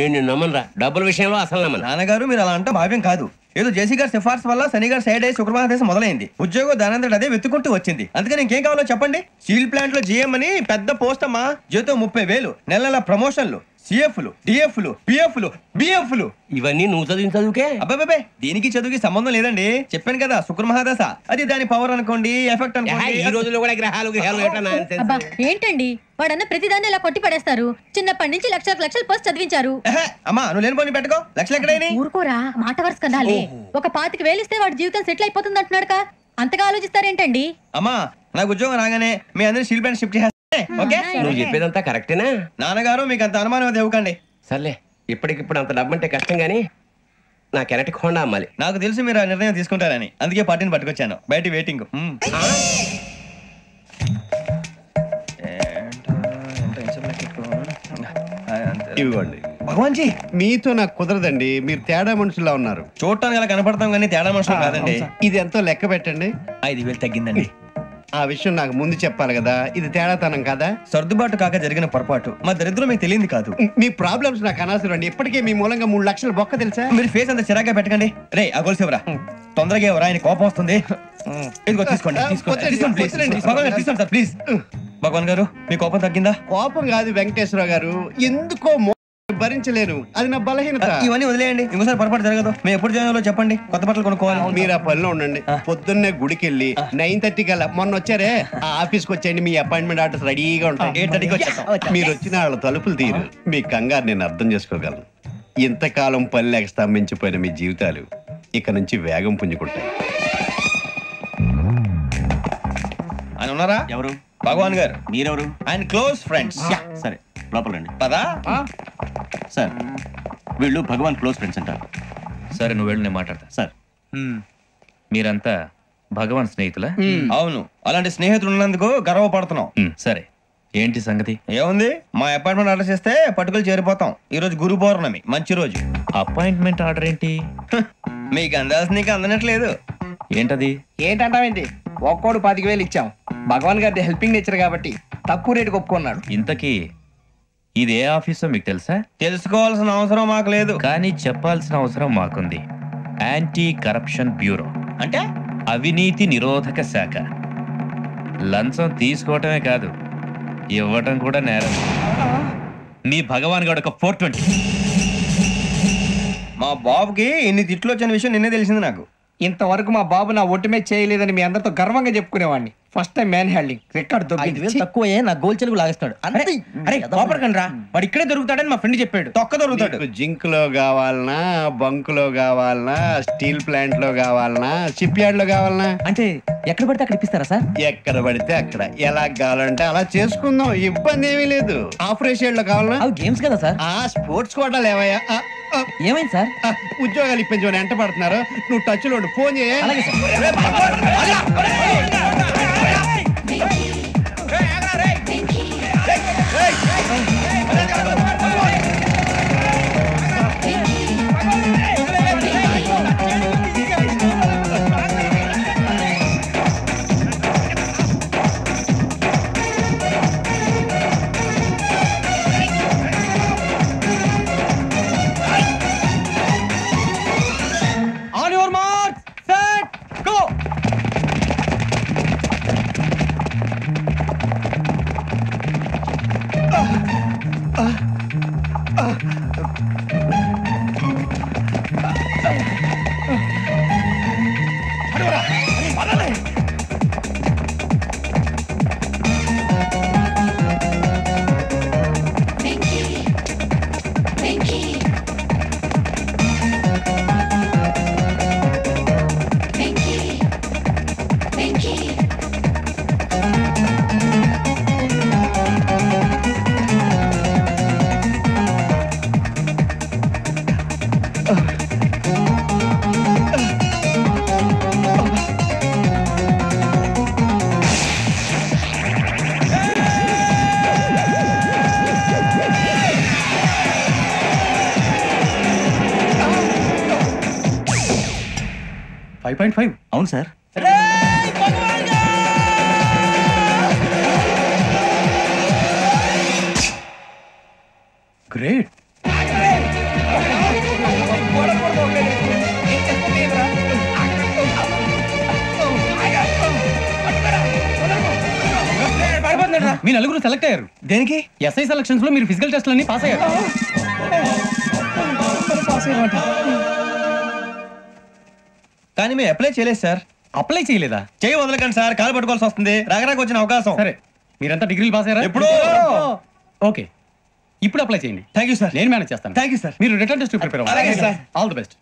నేను నిన్ను నమ్మనురా. డబ్బుల విషయంలో అసలు నమ్మను. నాన్నగారు మీరు అలా అంటే భావ్యం కాదు. ఏదో జేసీ గారి సిఫార్సు వల్ల శని గారు సైడ్ అయ్యి శుక్రవారం దేశం మొదలైంది. ఉద్యోగం దానంతటి అదే వెతుకుంటూ వచ్చింది. అందుకని ఇంకేం కావాలో చెప్పండి? స్టీల్ ప్లాంట్లో జీఎం అని పెద్ద పోస్ట్ అమ్మా జీతం ముప్పై వేలు. నెల నెల ప్రమోషన్లు. సిఎఫ్లు డిఎఫ్లు పిఎఫ్లు బిఎఫ్లు. ఇవన్నీ నువ్వు చదివిన చదువుకే? అబ్బాబే దీనికి చదువుకి సంబంధం లేదండి. చెప్పాను కదా శుక్ర మహాదశ అది దాని పవర్ అనుకోండి ఎఫెక్ట్ ఏహే, ఈ అనుకోండి రోజుల్లో కూడా గ్రహాలు గ్రహాలు? అబ్బా ఏంటండి? వాడన్న ప్రతిదాన్ని ఇలా కొట్టి పడేస్తారు. చిన్నప్పటి నుంచి లక్షలకు లక్షలు పోస్ట్ చదివించారు. ఎహె, అమ్మా నువ్వు లేని పోనీ పెట్టుకో. లక్షలు ఎక్కడైనా? ఊరుకోరా మాట వరుస కదాలే ఒక పాతికి వేలిస్తే వాడి జీవితం సెటిల్ అయిపోతుంది అంటున్నాడుక అంతగా ఆలోచిస్తారేంటండి? అమ్మా నాకు ఉద్యోగం రాగానే మీ అందరూ స్టీల్ ప్లాంట్ షిఫ్ట్ చేస్తే ఓకే? నువ్వు చెప్పేదంతా కరెక్టేనా? నాన్నగారు మీకు అంత అనుమానం అది ఇవ్వకండి. సర్లే ఇప్పటికిప్పుడు అంత డబ్బు అంటే కష్టం కానీ నా కెనటిక్ హోండా అమ్మాలి. నాకు తెలుసు మీరు ఆ నిర్ణయం తీసుకుంటారని. అందుకే పార్టీని పట్టుకొచ్చాను. బయట వెయిటింగ్. ఇవ్వండి. భగవాన్ జీ మీతో నాకు కుదరదండి. మీరు తేడా మనుషుల్లా ఉన్నారు. చూడటానికి అలా కనపడతాం కానీ తేడా మనుషులు కాదండి. ఇది ఎంతో లెక్క పెట్టండి. ఐదు వేలు తగ్గిందండి. ఆ విషయం నాకు ముందు చెప్పాలి కదా? ఇది తేడాతనం కదా? సర్దుబాటు కాక జరిగిన పొరపాటు. మా దరిద్రం మీకు తెలియంది కాదు. మీ ప్రాబ్లమ్స్ నాకు అనవసరం అండి. ఇప్పటికే మీ మూలంగా మూడు లక్షలు బొక్క తెలుసా? మీరు ఫేస్ అంత చిరాగ్గా పెట్టకండి. రే ఆ గొలుసు ఎవరా? తొందరగా ఎవరా? ఆయన కోపం వస్తుంది. ఇదిగో తీసుకోండి తీసుకోండి. వద్దండి, తీసుకోండి ప్లీజ్. భగవాన్ గారు తీసుకోండి సార్ ప్లీజ్. భగవాన్ గారు మీ కోపం తగ్గిందా? కోపం కాదు వెంకటేశ్వర గారు. ఎందుకో భరించలేను. అది నా బలహీనత. ఇవన్నీ వదిలేయండి. ఇంకోసారి పొరపాటు జరగదు. మేము ఎప్పుడు జాయిన్ అవ్వాలో చెప్పండి. కొత్త బట్టలు కొనుక్కోవాలి. మీరు ఆ పనిలో ఉండండి. పొద్దున్నే గుడికి వెళ్ళి నైన్ థర్టీ కల్లా మొన్న వచ్చారే? ఆ ఆఫీస్కి వచ్చేయండి. మీ అపాయింట్మెంట్ ఆర్డర్స్ రెడీగా ఉంటాయి. ఎయిట్ థర్టీకి వచ్చేస్తాం. మీరు వచ్చిన వాళ్ళ తలుపులు తీరు. మీ కంగారు నేను అర్థం చేసుకోగలను. ఇంతకాలం పని లేక స్తంభించిపోయిన మీ జీవితాలు ఇక నుంచి వేగం పుంజుకుంటాయి. ఆయన ఉన్నారా? ఎవరు? భగవాన్ గారు. మీరెవరు? ఆయన క్లోజ్ ఫ్రెండ్స్. సరే. లోపల రండి పదా సార్ వీళ్ళు భగవాన్ క్లోజ్ ఫ్రెండ్స్ అంటారు. సరే నువ్వు వెళ్ళి నేను మాట్లాడతా. సార్. మీరంతా భగవాన్ స్నేహితులా? అవును. అలాంటి స్నేహితులు ఉన్నందుకు గర్వపడుతున్నాం. సరే. ఏంటి సంగతి? ఏముంది? మా అపాయింట్మెంట్ ఆర్డర్ చేస్తే పట్టుకులు చేరిపోతాం. ఈ రోజు గురు పౌర్ణమి మంచి రోజు. అపాయింట్మెంట్ ఆర్డర్ ఏంటి? మీకు అందాల్సిన నీకు అందనట్లేదు. ఏంటది? ఏంటంటావేంటి? ఒక్కోడు పాతిక వేలు ఇచ్చాం. భగవాన్ గారి హెల్పింగ్ నేచర్ కాబట్టి తక్కువ రేటుకి ఒప్పుకున్నాడు. ఇంతకీ ఇది ఏ ఆఫీసో మీకు తెలుసా? తెలుసుకోవాల్సిన అవసరం మాకు లేదు. కానీ చెప్పాల్సిన అవసరం మాకుంది. యాంటీ కరప్షన్ బ్యూరో అంటే? అవినీతి నిరోధక శాఖ. లంచం తీసుకోవటమే కాదు ఇవ్వటం కూడా నేరం. మీ భగవాన్ గడు ఒక ఫోర్ ట్వంటీ మా బాబుకి ఇన్ని తిట్లు వచ్చిన విషయం నిన్నే తెలిసింది నాకు. ఇంతవరకు మా బాబు నా ఒట్టుమే చేయలేదని మీ అందరితో గర్వంగా చెప్పుకునేవాడిని. First time man handing record దొబ్బింది తక్కువే నా గోల్ చెలుగు లాగేస్తాడు అరే అరే కోపడకండి రా వాడు ఇక్కడే దొరుకుతాడని మా ఫ్రెండ్ చెప్పాడు తొక్క దొరుకుతాడు జింక్లో కావాలనా బంక్లో కావాలనా స్టీల్ ప్లాంట్లో కావాలనా షిప్ యార్డ్లో కావాలనా అంటే ఎక్కడ పడితే అక్కడ ఇప్పిస్తారా సార్ ఎక్కడ పడితే అక్కడ ఎలా కావాలంటే అలా చేసుకుందాం ఇబ్బంది ఏమీ లేదు ఆపరేషన్లో కావాలనా అవి గేమ్స్ కదా సార్ ఆ స్పోర్ట్స్ కోటా లేవయ్యా ఏమైంది సార్ ఉద్యోగాలు ఇప్పించమని ఎంట పడుతున్నారు నువ్వు టచ్లో ఉండు. ఫోన్ చేయ Five point five. అవును సార్. గ్రేట్. మీ నలుగురు సెలెక్ట్ అయ్యారు. దేనికి? ఎస్ఐ సెలక్షన్స్లో మీరు ఫిజికల్ టెస్ట్లన్నీ పాస్ అయ్యారు. పాస్ అయ్యారు కానీ మేము అప్లై చేయలేదు సార్ అప్లై చేయలేదా? చేయి వదలకండి సార్ కాలు పట్టుకోవాల్సి వస్తుంది. రాగరాకు వచ్చిన అవకాశం. సరే. మీరంతా డిగ్రీలు పాస్ అయ్యారా? ఎప్పుడో. ఓకే. ఇప్పుడు అప్లై చేయండి. థ్యాంక్ యూ సార్ నేను మేనేజ్ చేస్తాను. థ్యాంక్ యూ సార్ మీరు return test prepare sir. All the best